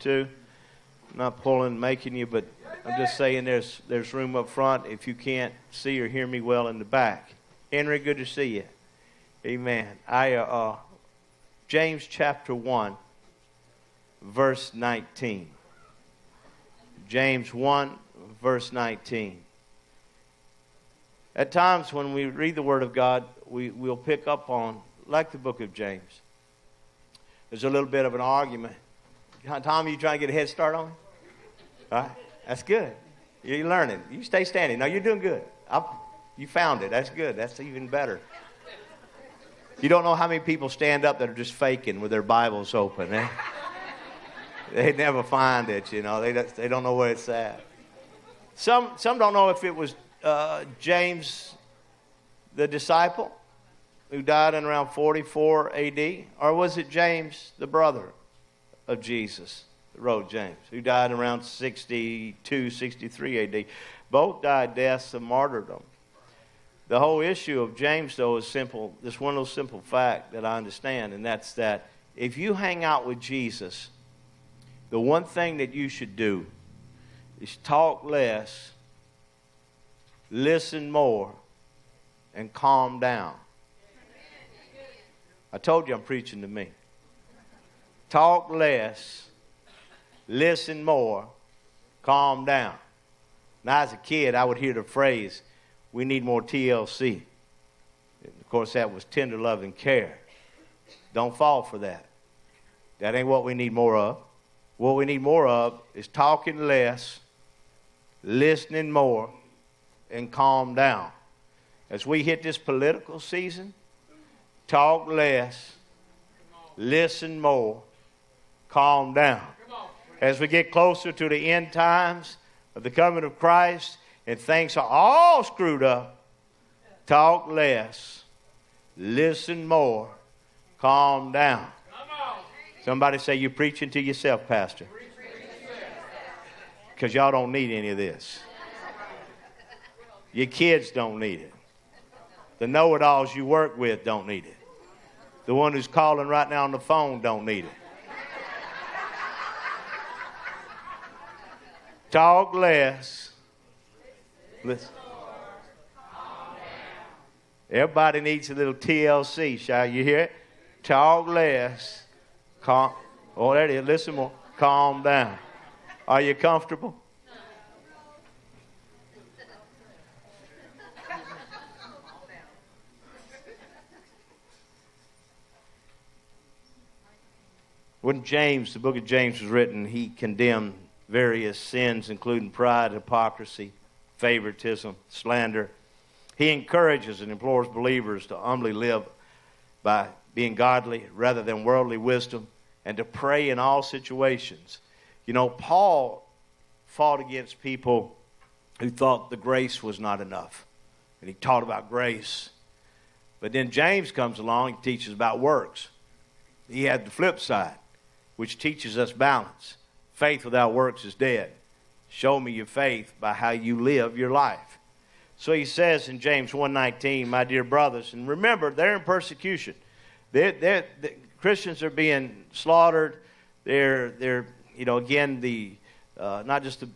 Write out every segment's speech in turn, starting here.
to. I'm not pulling, making you, but I'm just saying there's there's room up front if you can't see or hear me well in the back. Henry, good to see you. Amen. I uh, uh, James chapter one, verse 19. James 1, verse 19. At times when we read the Word of God, we, we'll pick up on, like the book of James, there's a little bit of an argument. Tom, you trying to get a head start on me? All right, that's good. You're learning. You stay standing. No, you're doing good. I've, you found it. That's good. That's even better. You don't know how many people stand up that are just faking with their Bibles open. Eh? they never find it, you know. They, they don't know where it's at. Some, some don't know if it was uh, James, the disciple, who died in around 44 AD, or was it James, the brother of Jesus, wrote James, who died around 62, 63 AD? Both died deaths of martyrdom. The whole issue of James, though, is simple. This one little simple fact that I understand, and that's that if you hang out with Jesus, the one thing that you should do is talk less, listen more, and calm down. I told you I'm preaching to me. Talk less, listen more, calm down. Now, as a kid, I would hear the phrase, we need more TLC. Of course, that was tender love and care. Don't fall for that. That ain't what we need more of. What we need more of is talking less, listening more, and calm down. As we hit this political season, talk less, listen more, calm down. As we get closer to the end times of the coming of Christ and things are all screwed up, talk less, listen more, calm down. Somebody say, You're preaching to yourself, Pastor. Because y'all don't need any of this. Your kids don't need it. The know it alls you work with don't need it. The one who's calling right now on the phone don't need it. Talk less. Listen. Everybody needs a little TLC. Shall you hear it? Talk less. Calm. Oh, there it is. Listen more. Calm down. Are you comfortable? When James, the book of James was written, he condemned various sins, including pride, hypocrisy, favoritism, slander. He encourages and implores believers to humbly live by being godly rather than worldly wisdom, and to pray in all situations. You know, Paul fought against people who thought the grace was not enough, and he taught about grace. But then James comes along, and teaches about works. He had the flip side which teaches us balance. Faith without works is dead. Show me your faith by how you live your life. So he says in James 1:19, my dear brothers, and remember they're in persecution. They're, they're, the Christians are being slaughtered. They're, they're you know, again, the uh, not just the,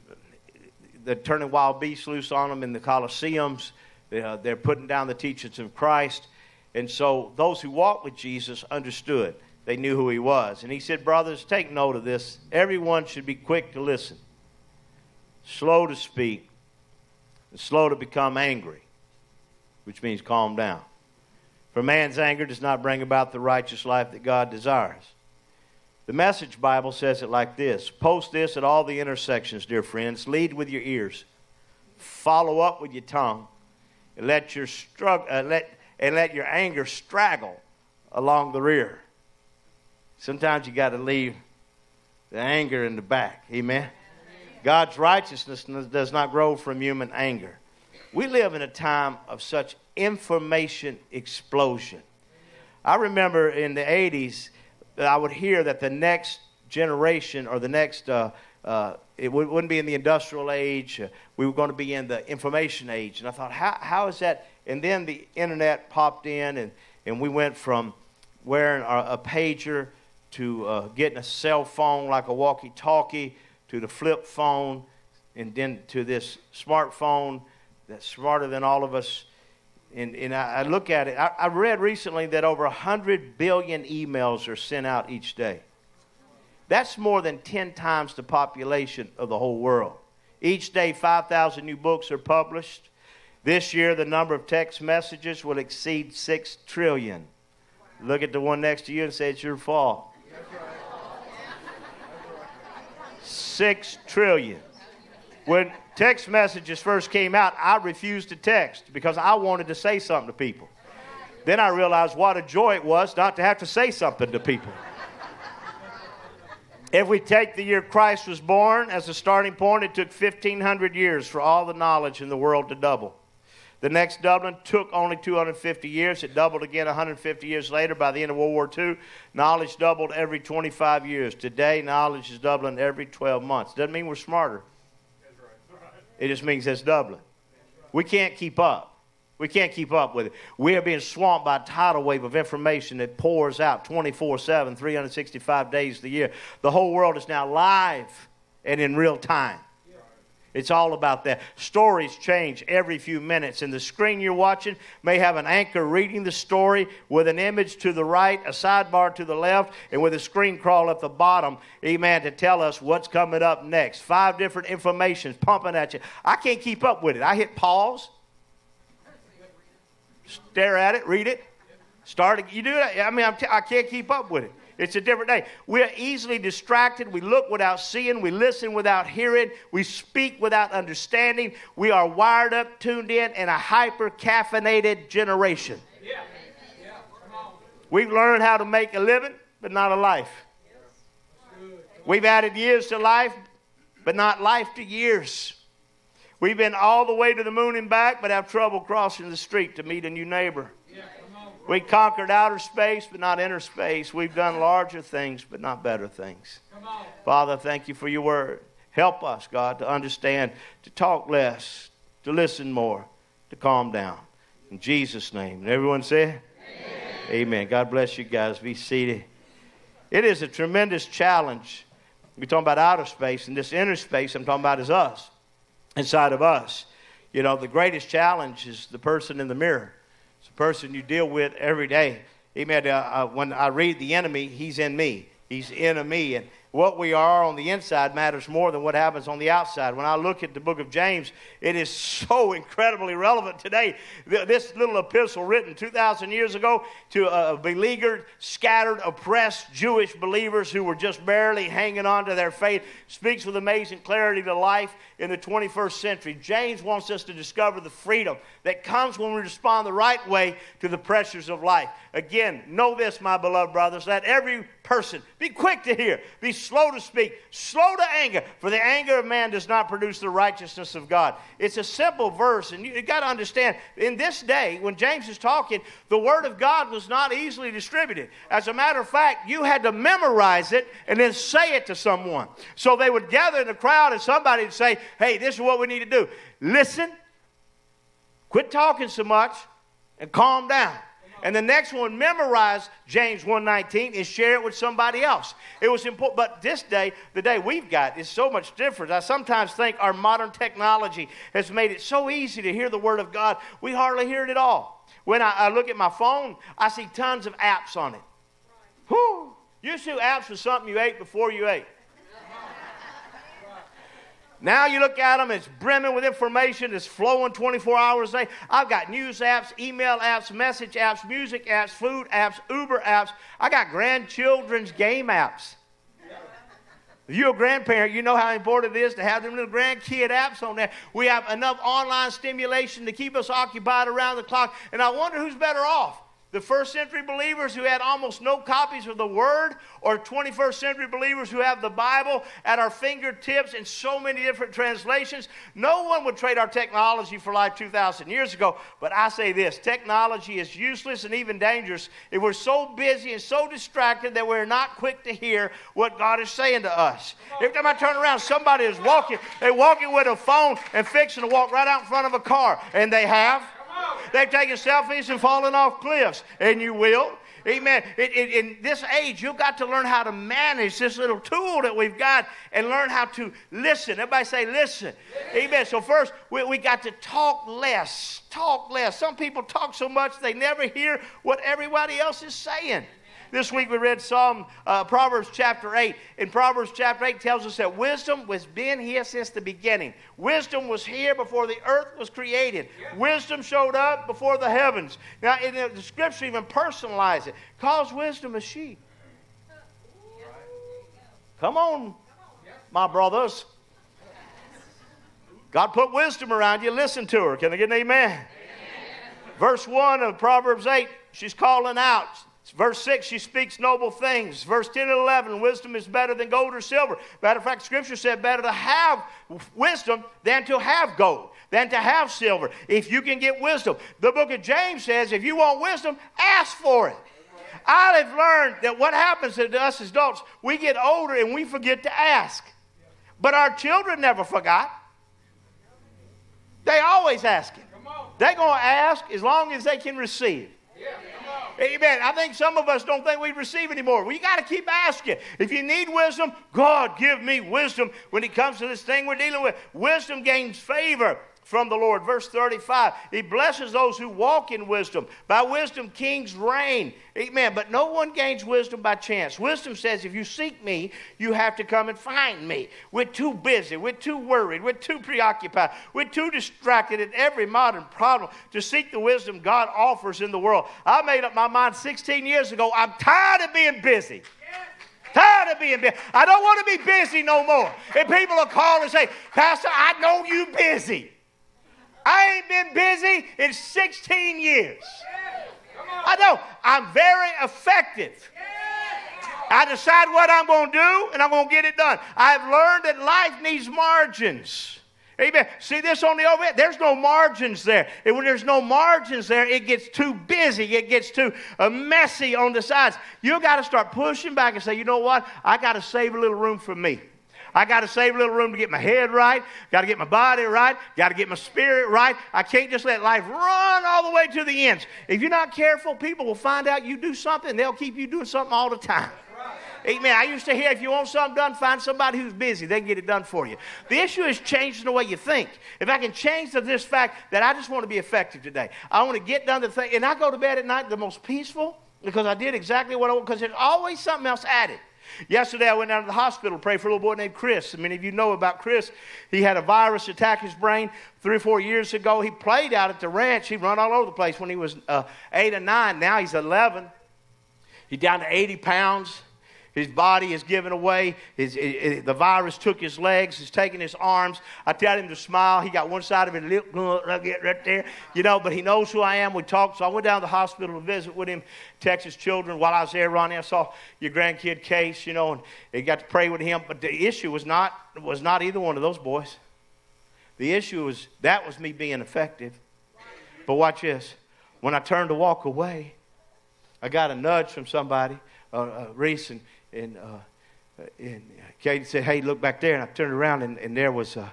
the turning wild beasts loose on them in the Colosseums. They, uh, they're putting down the teachings of Christ. And so those who walked with Jesus understood they knew who he was. And he said, Brothers, take note of this. Everyone should be quick to listen, slow to speak, and slow to become angry, which means calm down. For man's anger does not bring about the righteous life that God desires. The Message Bible says it like this Post this at all the intersections, dear friends. Lead with your ears, follow up with your tongue, and let your, struggle, uh, let, and let your anger straggle along the rear. Sometimes you got to leave the anger in the back. Amen. God's righteousness does not grow from human anger. We live in a time of such information explosion. I remember in the 80s, I would hear that the next generation or the next, uh, uh, it wouldn't be in the industrial age, uh, we were going to be in the information age. And I thought, how, how is that? And then the internet popped in, and, and we went from wearing a, a pager to uh, getting a cell phone like a walkie talkie, to the flip phone, and then to this smartphone that's smarter than all of us. And, and I, I look at it, I, I read recently that over 100 billion emails are sent out each day. That's more than 10 times the population of the whole world. Each day, 5,000 new books are published. This year, the number of text messages will exceed 6 trillion. Look at the one next to you and say, It's your fault. Six trillion. When text messages first came out, I refused to text because I wanted to say something to people. Then I realized what a joy it was not to have to say something to people. If we take the year Christ was born as a starting point, it took 1,500 years for all the knowledge in the world to double. The next doubling took only 250 years. It doubled again 150 years later. By the end of World War II, knowledge doubled every 25 years. Today, knowledge is doubling every 12 months. Doesn't mean we're smarter. It just means it's doubling. We can't keep up. We can't keep up with it. We are being swamped by a tidal wave of information that pours out 24 7, 365 days of the year. The whole world is now live and in real time. It's all about that. Stories change every few minutes, and the screen you're watching may have an anchor reading the story with an image to the right, a sidebar to the left, and with a screen crawl at the bottom, amen, to tell us what's coming up next. Five different informations pumping at you. I can't keep up with it. I hit pause, stare at it, read it, start. it. You do that? I mean, I'm t- I can't keep up with it. It's a different day. We're easily distracted. We look without seeing. We listen without hearing. We speak without understanding. We are wired up, tuned in, in a hyper caffeinated generation. Yeah. Yeah. We've learned how to make a living, but not a life. We've added years to life, but not life to years. We've been all the way to the moon and back, but have trouble crossing the street to meet a new neighbor. We conquered outer space, but not inner space. We've done larger things, but not better things. Father, thank you for your word. Help us, God, to understand, to talk less, to listen more, to calm down. In Jesus' name. And everyone say, Amen. Amen. God bless you guys. Be seated. It is a tremendous challenge. We're talking about outer space, and this inner space I'm talking about is us, inside of us. You know, the greatest challenge is the person in the mirror person you deal with every day. Amen. Uh, uh, when I read the enemy, he's in me. He's in me. And what we are on the inside matters more than what happens on the outside. When I look at the book of James, it is so incredibly relevant today. This little epistle written 2,000 years ago to a beleaguered, scattered, oppressed Jewish believers who were just barely hanging on to their faith speaks with amazing clarity to life in the 21st century. James wants us to discover the freedom that comes when we respond the right way to the pressures of life. Again, know this, my beloved brothers, let every person be quick to hear, be slow to speak, slow to anger, for the anger of man does not produce the righteousness of God. It's a simple verse, and you, got to understand, in this day, when James is talking, the Word of God was not easily distributed. As a matter of fact, you had to memorize it and then say it to someone. So they would gather in the crowd, and somebody would say, Hey, this is what we need to do. Listen, quit talking so much, and calm down. And the next one, memorize James 1:19 and share it with somebody else. It was important, but this day, the day we've got, is so much different. I sometimes think our modern technology has made it so easy to hear the Word of God, we hardly hear it at all. When I, I look at my phone, I see tons of apps on it. Whew. You see apps for something you ate before you ate. Now you look at them, it's brimming with information, it's flowing 24 hours a day. I've got news apps, email apps, message apps, music apps, food apps, Uber apps. I got grandchildren's game apps. If you're a grandparent, you know how important it is to have them little grandkid apps on there. We have enough online stimulation to keep us occupied around the clock. And I wonder who's better off the first century believers who had almost no copies of the Word, or 21st century believers who have the Bible at our fingertips in so many different translations. No one would trade our technology for life 2,000 years ago. But I say this technology is useless and even dangerous if we're so busy and so distracted that we're not quick to hear what God is saying to us. Every time I turn around, somebody is walking, they're walking with a phone and fixing to walk right out in front of a car, and they have. They've taken selfies and fallen off cliffs, and you will. Amen. In, this age, you've got to learn how to manage this little tool that we've got and learn how to listen. Everybody say, listen. Amen. So, first, we, we got to talk less. Talk less. Some people talk so much they never hear what everybody else is saying. This week we read Psalm, uh, Proverbs chapter 8. In Proverbs chapter 8 tells us that wisdom was been here since the beginning. Wisdom was here before the earth was created. Wisdom showed up before the heavens. Now, in the, scripture even personalizes it. Calls wisdom a she. Come on, my brothers. God put wisdom around you. Listen to her. Can I get an amen? amen? Verse 1 of Proverbs 8, she's calling out. Verse 6, she speaks noble things. Verse 10 and 11, wisdom is better than gold or silver. Matter of fact, Scripture said better to have wisdom than to have gold, than to have silver. If you can get wisdom. The book of James says if you want wisdom, ask for it. I have learned that what happens to us as adults, we get older and we forget to ask. But our children never forgot. They always asking. They're going to ask as long as they can receive. Yeah. Amen. I think some of us don't think we receive anymore. We got to keep asking. If you need wisdom, God, give me wisdom when it comes to this thing we're dealing with. Wisdom gains favor from the Lord. Verse 35 He blesses those who walk in wisdom. By wisdom, kings reign. Amen. But no one gains wisdom by chance. Wisdom says if you seek me, you have to come and find me. We're too busy. We're too worried. We're too preoccupied. We're too distracted in every modern problem to seek the wisdom God offers in the world. I made up my mind 16 years ago. I'm tired of being busy. Tired of being busy. I don't want to be busy no more. And people will call and say, Pastor, I know you busy. I ain't been busy in 16 years. I know. I'm very effective. I decide what I'm going to do and I'm going to get it done. I've learned that life needs margins. Amen. See this on the overhead? There's no margins there. And when there's no margins there, it gets too busy. It gets too uh, messy on the sides. You got to start pushing back and say, you know what? I got to save a little room for me. I got to save a little room to get my head right, got to get my body right, got to get my spirit right. I can't just let life run all the way to the ends. If you're not careful, people will find out you do something, they'll keep you doing something all the time. Amen. I used to hear if you want something done, find somebody who's busy. They can get it done for you. The issue is changing the way you think. If I can change to this fact that I just want to be effective today, I want to get done the thing, and I go to bed at night the most peaceful because I did exactly what I want, because there's always something else added. Yesterday, I went down to the hospital to pray for a little boy named Chris. I Many of you know about Chris. He had a virus attack his brain three or four years ago. He played out at the ranch. He run all over the place when he was uh, eight or nine. Now he's 11. He's down to 80 pounds. His body is given away. His, it, it, the virus took his legs. It's taken his arms. I tell him to smile. He got one side of his lip right there, you know, but he knows who I am. We talked. So I went down to the hospital to visit with him, Texas Children. While I was there, Ronnie, I saw your grandkid Case, you know, and he got to pray with him. But the issue was not, was not either one of those boys. The issue was that was me being effective. But watch this. When I turned to walk away, I got a nudge from somebody, uh, Reese, and and, uh, and Katie said, Hey, look back there. And I turned around, and, and there was a,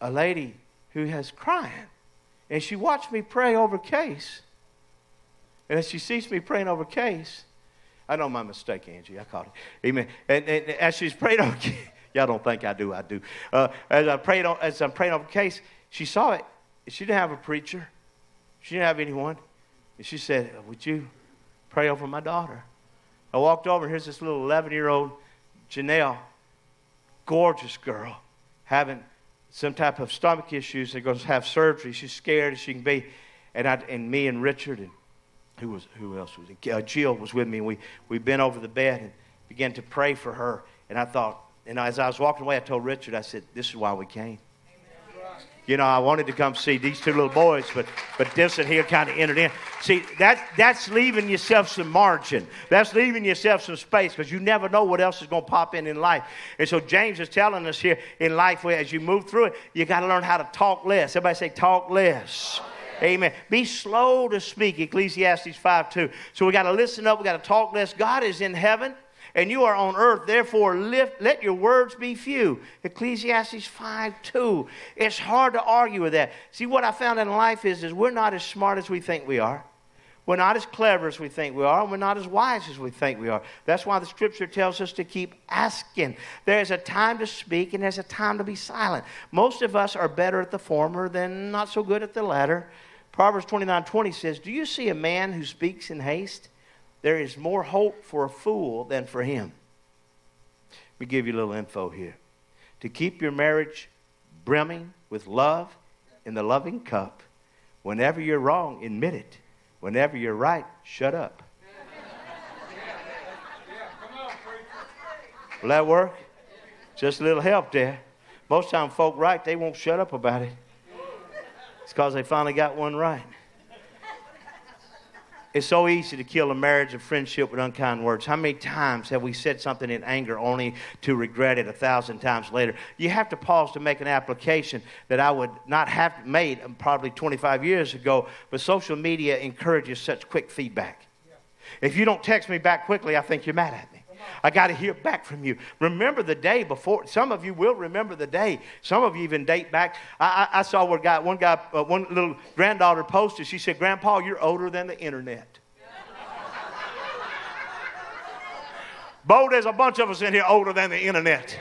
a lady who has crying. And she watched me pray over Case. And as she sees me praying over Case, I know my mistake, Angie. I caught it. Amen. And, and, and as she's praying over Case, y'all don't think I do, I do. Uh, as, I prayed on, as I'm praying over Case, she saw it. She didn't have a preacher, she didn't have anyone. And she said, Would you pray over my daughter? I walked over, here's this little 11 year old Janelle, gorgeous girl, having some type of stomach issues. They're going to have surgery. She's scared as she can be. And, I, and me and Richard, and who, was, who else was it? Uh, Jill was with me. We, we bent over the bed and began to pray for her. And I thought, and as I was walking away, I told Richard, I said, This is why we came you know, I wanted to come see these two little boys, but but this and here kind of entered in. See, that that's leaving yourself some margin. That's leaving yourself some space because you never know what else is going to pop in in life. And so James is telling us here in life, where as you move through it, you got to learn how to talk less. Everybody say, talk less. Amen. Be slow to speak. Ecclesiastes 5 2. So we got to listen up. We got to talk less. God is in heaven and you are on earth. Therefore, lift, let your words be few. Ecclesiastes 5 2. It's hard to argue with that. See, what I found in life is, is we're not as smart as we think we are. We're not as clever as we think we are, and we're not as wise as we think we are. That's why the scripture tells us to keep asking. There's a time to speak, and there's a time to be silent. Most of us are better at the former than not so good at the latter. Proverbs 29 20 says, Do you see a man who speaks in haste? There is more hope for a fool than for him. Let me give you a little info here. To keep your marriage brimming with love in the loving cup, whenever you're wrong, admit it. Whenever you're right, shut up. Will that work? Just a little help there. Most time folk right, they won't shut up about it. It's because they finally got one right. It's so easy to kill a marriage or friendship with unkind words. How many times have we said something in anger only to regret it a thousand times later? You have to pause to make an application that I would not have made um, probably 25 years ago, but social media encourages such quick feedback. If you don't text me back quickly, I think you're mad at me. I got to hear back from you. Remember the day before. Some of you will remember the day. Some of you even date back. I, I, I saw where guy, one guy, uh, one little granddaughter posted. She said, "Grandpa, you're older than the internet." Bo, there's a bunch of us in here older than the internet.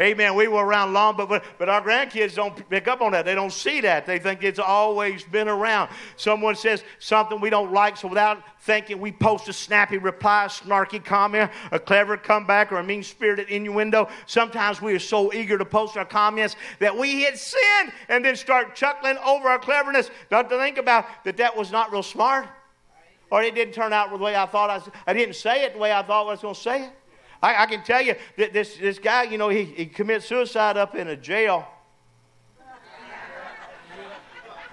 Amen. We were around long, but, but, our grandkids don't pick up on that. They don't see that. They think it's always been around. Someone says something we don't like, so without thinking, we post a snappy reply, a snarky comment, a clever comeback, or a mean spirited innuendo. Sometimes we are so eager to post our comments that we hit sin and then start chuckling over our cleverness. Not to think about that that was not real smart, or it didn't turn out the way I thought I, I didn't say it the way I thought I was going to say it. I, I can tell you that this, this guy, you know, he, he committed suicide up in a jail.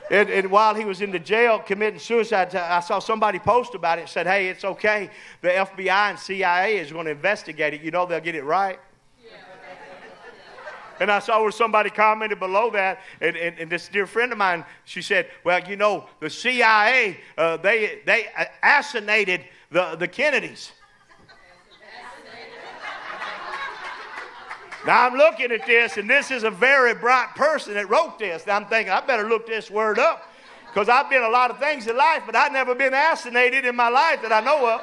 And, and, while he was in the jail committing suicide, I saw somebody post about it and said, Hey, it's okay. The FBI and CIA is going to investigate it. You know they'll get it right. And I saw where somebody commented below that, and, and, and, this dear friend of mine, she said, Well, you know, the CIA, uh, they, they assassinated the, the Kennedys. Now I'm looking at this, and this is a very bright person that wrote this. Now I'm thinking, I better look this word up because I've been a lot of things in life, but I've never been assassinated in my life that I know of.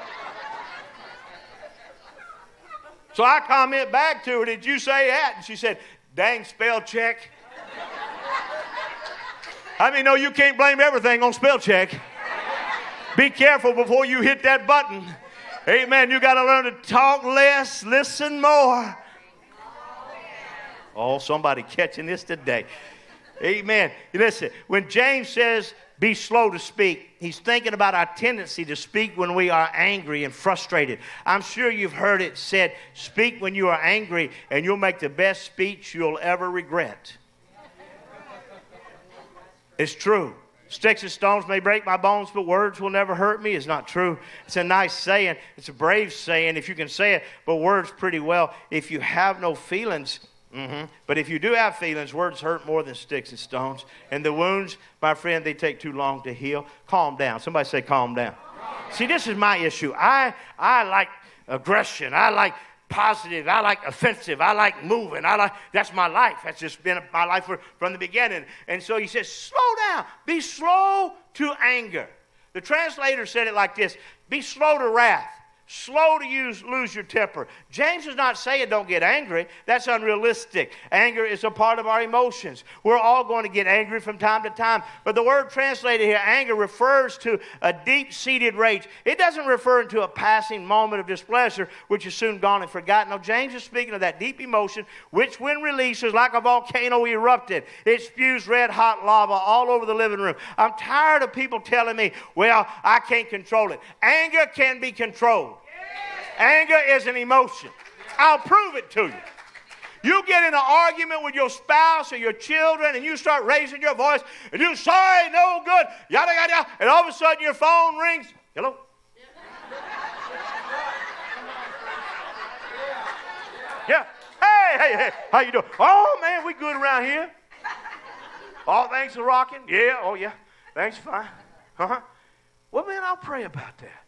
So I comment back to her, Did you say that? And she said, Dang spell check. I mean, no, you can't blame everything on spell check. Be careful before you hit that button. Amen. You got to learn to talk less, listen more. Oh, somebody catching this today. Amen. Listen, when James says, be slow to speak, he's thinking about our tendency to speak when we are angry and frustrated. I'm sure you've heard it said, speak when you are angry, and you'll make the best speech you'll ever regret. It's true. Sticks and stones may break my bones, but words will never hurt me is not true. It's a nice saying. It's a brave saying if you can say it, but words pretty well. If you have no feelings, Mm-hmm. But if you do have feelings, words hurt more than sticks and stones. And the wounds, my friend, they take too long to heal. Calm down. Somebody say, calm down. See, this is my issue. I, I like aggression. I like positive. I like offensive. I like moving. I like that's my life. That's just been my life for, from the beginning. And so he says, slow down. Be slow to anger. The translator said it like this: Be slow to wrath slow to use, lose your temper. James is not saying don't get angry. That's unrealistic. Anger is a part of our emotions. We're all going to get angry from time to time. But the word translated here, anger, refers to a deep seated rage. It doesn't refer to a passing moment of displeasure, which is soon gone and forgotten. No, James is speaking of that deep emotion, which, when released, is like a volcano erupted. It spews red hot lava all over the living room. I'm tired of people telling me, well, I can't control it. Anger can be controlled. Anger is an emotion. I'll prove it to you. You get in an argument with your spouse or your children and you start raising your voice and you sorry, no good, yada, yada, yada, and all of a sudden your phone rings. Hello? Yeah. Hey, hey, hey. How you doing? Oh, man, we good around here. All things are rocking? Yeah, oh, yeah. Thanks, fine. Uh-huh. Well, man, I'll pray about that.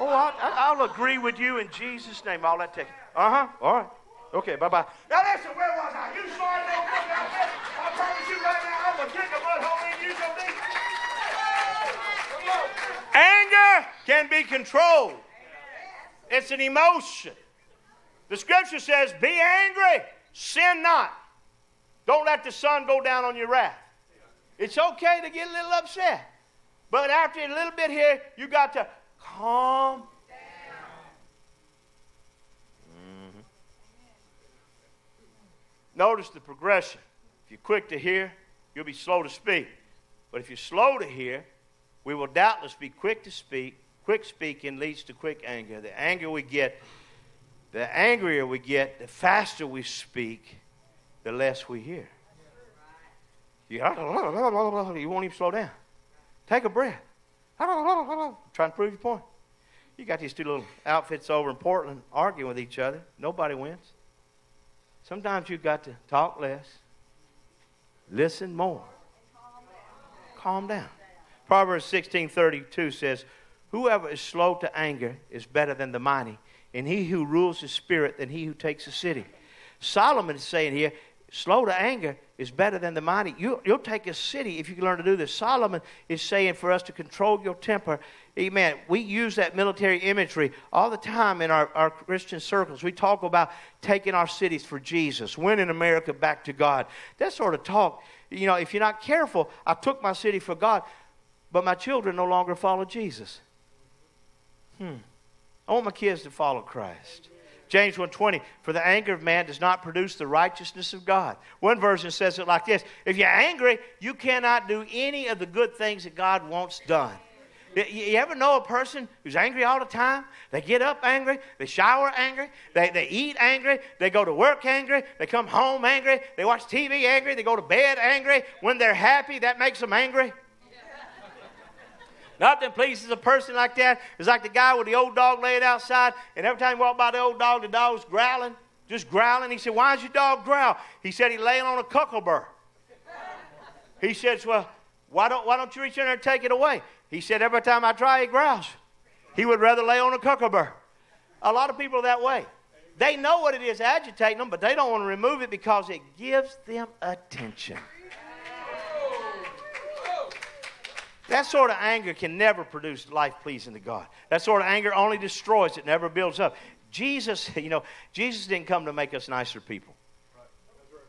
Oh, I'll, I'll agree with you in Jesus' name. All that take. Uh huh. All right. Okay, bye bye. Now listen, where was I? You started no good out there. I promise you right now, I'm going to dig a mud hole in you so deep. Anger can be controlled. It's an emotion. The scripture says, Be angry, sin not. Don't let the sun go down on your wrath. It's okay to get a little upset. But after a little bit here, you got to calm mm-hmm. Notice the progression. If you're quick to hear, you'll be slow to speak. But if you're slow to hear, we will doubtless be quick to speak. Quick speaking leads to quick anger. The anger we get, the angrier we get, the faster we speak, the less we hear. You, you won't even slow down. Take a breath. Try to prove your point. You got these two little outfits over in Portland arguing with each other. Nobody wins. Sometimes you've got to talk less, listen more, calm down. Proverbs 16:32 says, "Whoever is slow to anger is better than the mighty, and he who rules his spirit than he who takes a city." Solomon is saying here, slow to anger is better than the mighty. You, will take a city if you can learn to do this. Solomon is saying for us to control your temper. Amen. We use that military imagery all the time in our, our Christian circles. We talk about taking our cities for Jesus, winning America back to God. That sort of talk, you know, if you're not careful, I took my city for God, but my children no longer follow Jesus. Hmm. I want my kids to follow Christ. James 1:20, for the anger of man does not produce the righteousness of God. One version says it like this: If you're angry, you cannot do any of the good things that God wants done. You ever know a person who's angry all the time? They get up angry, they shower angry, they, they eat angry, they go to work angry, they come home angry, they watch TV angry, they go to bed angry. When they're happy, that makes them angry. Nothing pleases a person like that. It's like the guy with the old dog laid outside, and every time he walked by the old dog, the dog was growling, just growling. He said, Why does your dog growl? He said, He's laying on a cuckleburr. He says, Well, why don't, why don't you reach in there and take it away? He said, Every time I try, he growls. He would rather lay on a cuckleburr. A lot of people are that way. They know what it is agitating them, but they don't want to remove it because it gives them attention. That sort of anger can never produce life pleasing to God. That sort of anger only destroys, it never builds up. Jesus, you know, Jesus didn't come to make us nicer people.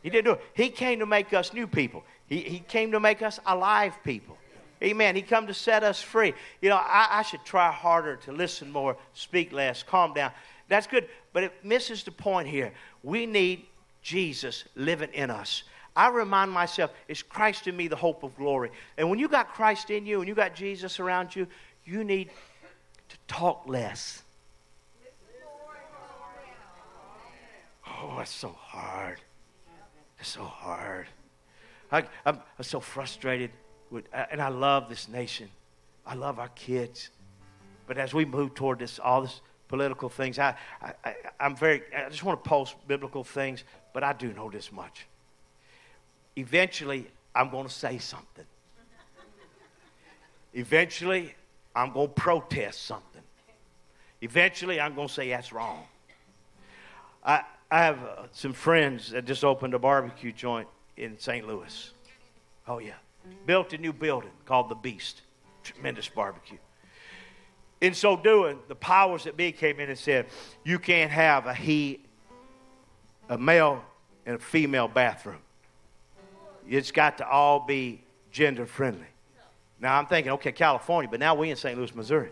He didn't do it. He came to make us new people. He, he came to make us alive people. Amen. He come to set us free. You know, I, I should try harder to listen more, speak less, calm down. That's good, but it misses the point here. We need Jesus living in us. I remind myself, it's Christ in me, the hope of glory. And when you got Christ in you and you got Jesus around you, you need to talk less. Oh, it's so hard. It's so hard. I, am so frustrated, with, and I love this nation. I love our kids. But as we move toward this, all this political things, I, I, I'm very, I just want to post biblical things, but I do know this much eventually I'm going to say something. Eventually, I'm going to protest something. Eventually, I'm going to say that's wrong. I, I have uh, some friends that just opened a barbecue joint in St. Louis. Oh, yeah. Built a new building called The Beast. Tremendous barbecue. In so doing, the powers that be came in and said, You can't have a he, a male, and a female bathroom. It's got to all be gender friendly. Now I'm thinking, okay, California, but now we in St. Louis, Missouri.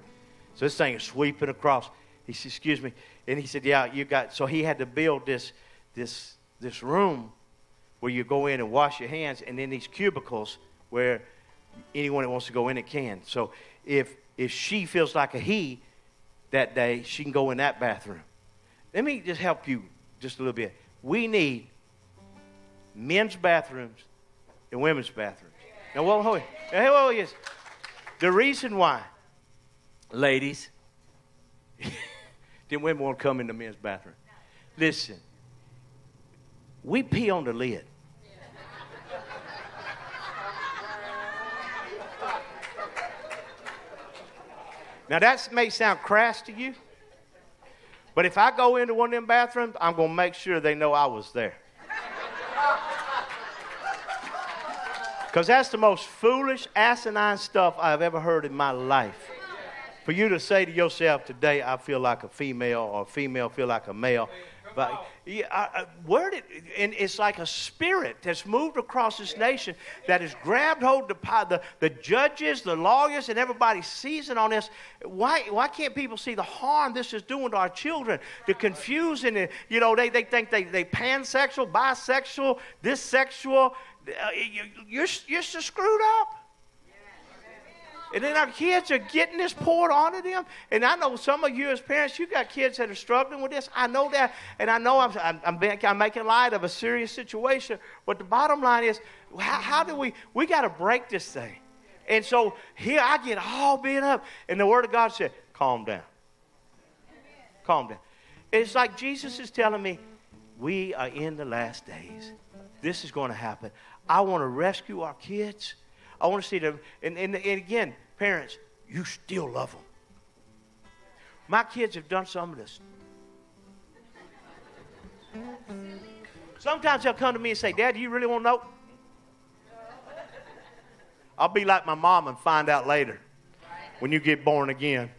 So this thing is sweeping across. He said, excuse me. And he said, yeah, you got, so he had to build this, this, this room where you go in and wash your hands and then these cubicles where anyone that wants to go in it can. So if, if she feels like a he that day, she can go in that bathroom. Let me just help you just a little bit. We need men's bathrooms and women's bathrooms. Now, well, hold Hey, well, yes. The reason why, ladies, then women won't come in the men's bathroom. Listen, we pee on the lid. Now that may sound crass to you, but if I go into one of them bathrooms, I'm going to make sure they know I was there. Because that's the most foolish, asinine stuff I've ever heard in my life. For you to say to yourself today, I feel like a female, or a female feel like a male. But yeah, where did and it's like a spirit that's moved across this nation that has grabbed hold of the, the, the judges, the lawyers, and everybody seizing on this. Why why can't people see the harm this is doing to our children? The confusion, and you know they, they think they they pansexual, bisexual, this sexual. Uh, you're you're just screwed up. And then our kids are getting this poured onto them. And I know some of you as parents, you got kids that are struggling with this. I know that. And I know I'm, I'm, I'm, making light of a serious situation. But the bottom line is, how, how do we, we got to break this thing. And so here I get all beat up. And the Word of God said, calm down. Calm down. It's like Jesus is telling me, we are in the last days. This is going to happen. I want to rescue our kids. I want to see them. And, and, and again, parents, you still love them. My kids have done some of this. Sometimes they'll come to me and say, Dad, do you really want to know? I'll be like my mom and find out later when you get born again.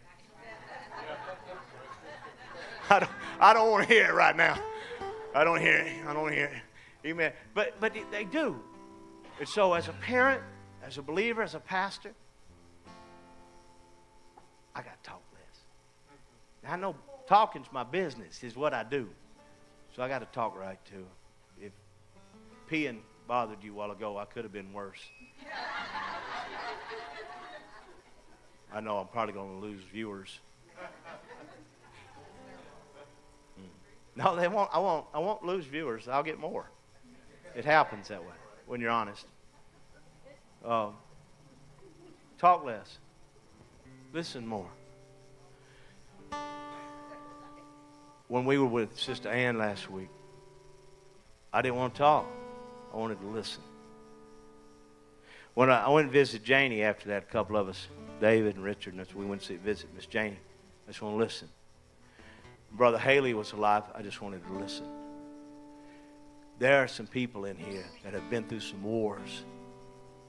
I don't, I don't want to hear it right now. I don't hear it. I don't hear it. Amen. But, but they do. And so, as a parent, as a believer, as a pastor, I got to talk less. Now, I know talking's my business, is what I do. So I got to talk right to If peeing bothered you a while ago, I could have been worse. I know I'm probably going to lose viewers. Hmm. No, they won't. I won't. I won't lose viewers. I'll get more. It happens that way when you're honest. Uh, talk less. Listen more. When we were with Sister Ann last week, I didn't want to talk. I wanted to listen. When I, I went and visited Janie after that, a couple of us, David and Richard, and we went to visit Miss Janie. I just want to listen. Brother Haley was alive. I just wanted to listen. There are some people in here that have been through some wars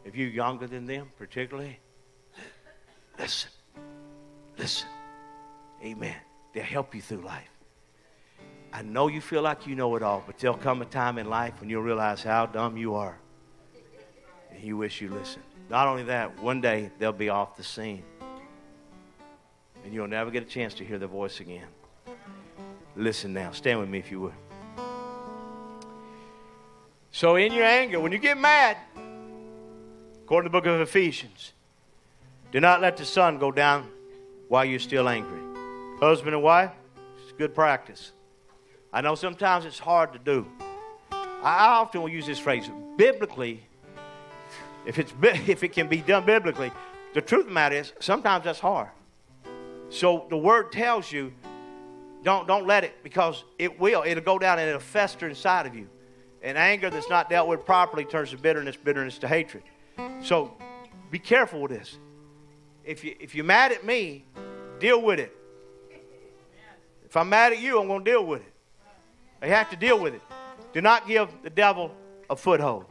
if you're younger than them, particularly, listen. Listen. Amen. They'll help you through life. I know you feel like you know it all, but there'll come a time in life when you'll realize how dumb you are. And you wish you listened. Not only that, one day they'll be off the scene. And you'll never get a chance to hear their voice again. Listen now. Stand with me if you would. So, in your anger, when you get mad, According to the book of Ephesians, do not let the sun go down while you're still angry. Husband and wife, it's good practice. I know sometimes it's hard to do. I often will use this phrase biblically, if, it's, if it can be done biblically, the truth of the matter is sometimes that's hard. So the word tells you don't, don't let it because it will. It'll go down and it'll fester inside of you. And anger that's not dealt with properly turns to bitterness, bitterness to hatred. So be careful with this. If, you, if you're mad at me, deal with it. If I'm mad at you, I'm going to deal with it. I have to deal with it. Do not give the devil a foothold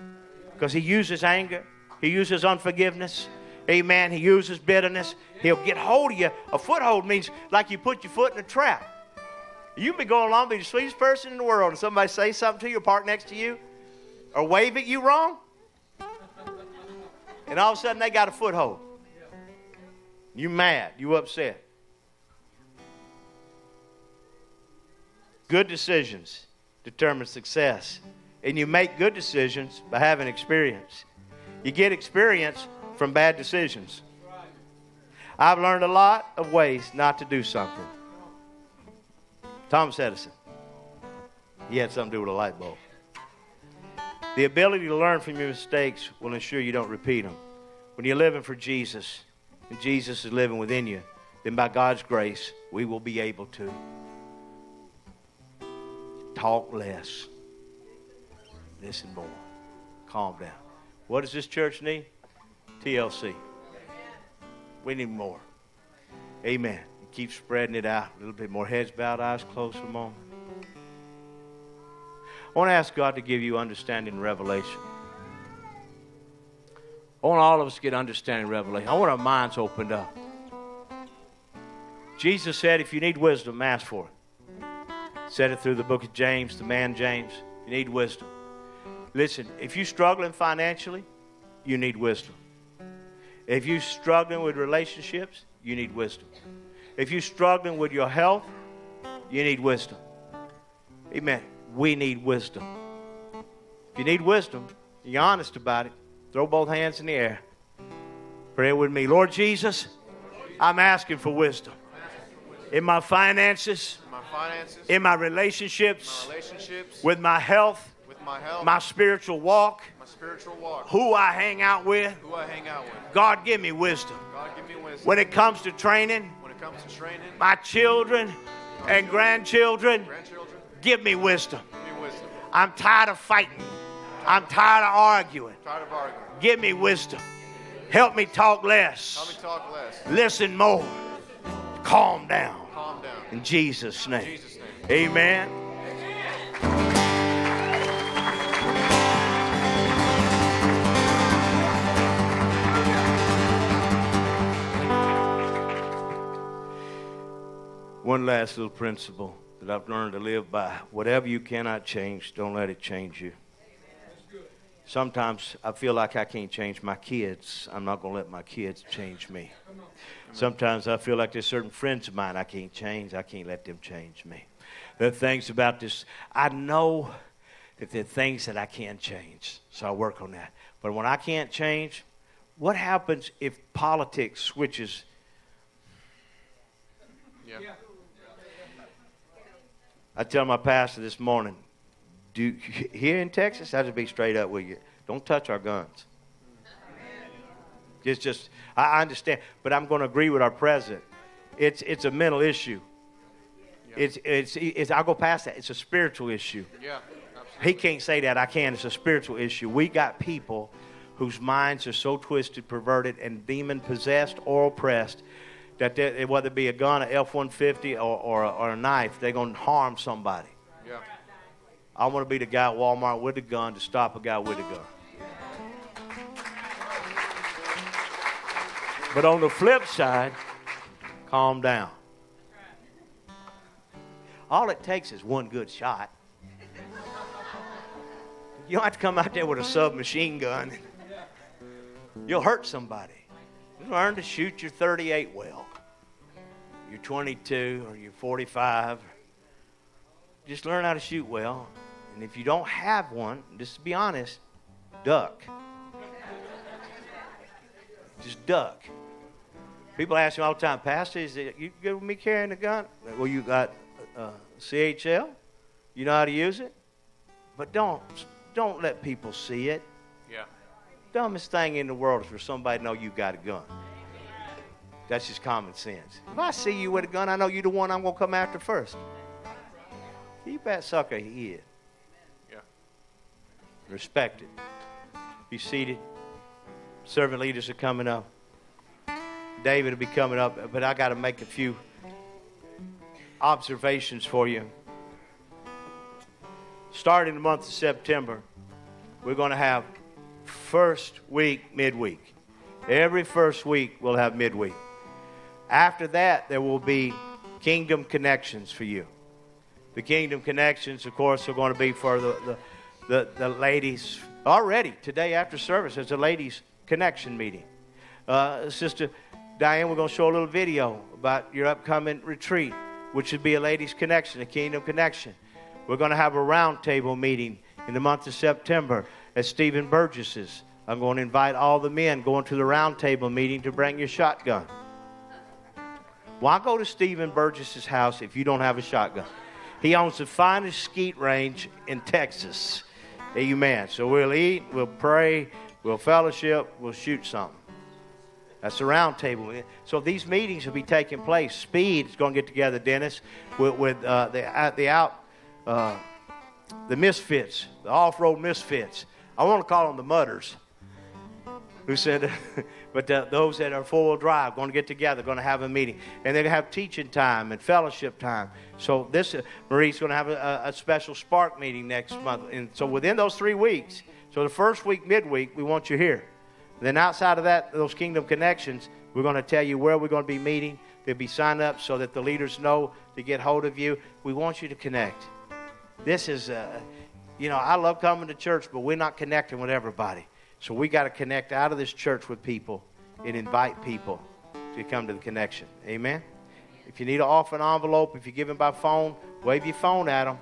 because he uses anger, he uses unforgiveness. Amen. He uses bitterness. He'll get hold of you. A foothold means like you put your foot in a trap. You can be going along, be the sweetest person in the world, and somebody say something to you, park next to you, or wave at you wrong. And all of a sudden they got a foothold. You mad, you upset. Good decisions determine success. And you make good decisions by having experience. You get experience from bad decisions. I've learned a lot of ways not to do something. Thomas Edison, he had something to do with a light bulb. The ability to learn from your mistakes will ensure you don't repeat them. When you're living for Jesus and Jesus is living within you, then by God's grace, we will be able to talk less, listen more, calm down. What does this church need? TLC. We need more. Amen. Keep spreading it out. A little bit more heads bowed, eyes closed for a moment. I want to ask God to give you understanding and revelation. I want all of us to get understanding and revelation. I want our minds opened up. Jesus said, if you need wisdom, ask for it. Said it through the book of James, the man James. You need wisdom. Listen, if you're struggling financially, you need wisdom. If you're struggling with relationships, you need wisdom. If you're struggling with your health, you need wisdom. Amen. We need wisdom. If you need wisdom, you're honest about it, throw both hands in the air. Pray with me. Lord Jesus, I'm asking for wisdom in my finances, my finances, in my relationships, my relationships, with my health, with my health, my spiritual walk, my spiritual walk, who I hang out with. who I hang out with. God, give me wisdom. God, give me wisdom. When it comes to training when it comes to training my children and grandchildren, grandchildren, give me wisdom. Give me wisdom. I'm tired of fighting. I'm tired of arguing. Tired of arguing. Give me wisdom. Help me talk Help me less. talk less. Listen more. Calm down. Calm down. In Jesus' In. Jesus' name. Amen. One last little principle that I've learned to live by. Whatever you cannot change, don't let it change you. Sometimes I feel like I can't change my kids. I'm not going to let my kids change me. Sometimes I feel like there's certain friends of mine I can't change. I can't let them change me. There are things about this. I know that there are things that I can change, so I work on that. But when I can't change, what happens if politics switches? Yeah. I tell my pastor this morning, do here in Texas, I'll just be straight up with you. Don't touch our guns. It's just I understand, but I'm going to agree with our president. It's it's a mental issue. It's it's it's I'll go past that. It's a spiritual issue. Yeah. He can't say that. I can. It's a spiritual issue. We got people whose minds are so twisted, perverted, and demon possessed or oppressed that they, whether it be a gun, an F 150, or, or, a- or a knife, they're going to harm somebody. Yeah. I want to be the guy at Walmart with a gun to stop a guy with a gun. But on the flip side, calm down. All it takes is one good shot. You don't have to come out there with a submachine gun. You'll hurt somebody. Learn to shoot your 38 well. You're 22 or you're 45. Just learn how to shoot well. And if you don't have one, just to be honest, duck. Just duck. People ask me all the time, Pastor, is it, you good with me carrying a gun? Well, you got uh, CHL. You know how to use it. But don't don't let people see it. Yeah. Dumbest thing in the world is for somebody to know you got a gun. That's just common sense. If I see you with a gun, I know you're the one I'm gonna come after first. You bet sucker he is. Yeah. Respect it. Be seated. Servant leaders are coming up. David will be coming up, but I got to make a few observations for you. Starting the month of September, we're going to have first week, midweek. Every first week, we'll have midweek. After that, there will be kingdom connections for you. The kingdom connections, of course, are going to be for the, the, the, the ladies. Already, today after service, there's a ladies' connection meeting. Uh, Sister Diane, we're going to show a little video about your upcoming retreat, which would be a ladies' connection, a kingdom connection. We're going to have a roundtable meeting in the month of September at Stephen Burgess's. I'm going to invite all the men going to the roundtable meeting to bring your shotgun. Why go to Stephen Burgess's house if you don't have a shotgun? He owns the finest skeet range in Texas. Amen. So we'll eat, we'll pray, we'll fellowship, we'll shoot something. That's the round table. So these meetings will be taking place. Speed is going to get together, Dennis, with, with uh, the, the out, uh, the misfits, the off-road misfits. I want to call them the mutters. Who said, but uh, those that are four-wheel drive going to get together, going to have a meeting, and they're going to have teaching time and fellowship time. So this uh, Marie's going to have a, a special spark meeting next month, and so within those three weeks, so the first week, midweek, we want you here. Then outside of that, those kingdom connections, we're going to tell you where we're going to be meeting There'll be sign up so that the leaders know to get hold of you. We want you to connect. This is, uh, you know, I love coming to church, but we're not connecting with everybody. So we got to connect out of this church with people and invite people to come to the connection. Amen. If you need to offer an envelope, if you're giving by phone, wave your phone at them.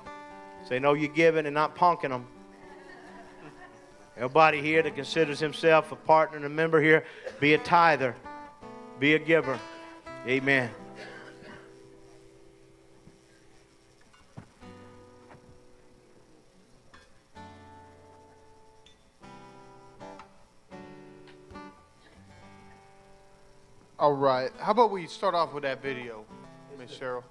Say, no, you're giving and not punking them. Everybody here that considers himself a partner and a member here, be a tither, be a giver. Amen. All right. How about we start off with that video, Miss Cheryl?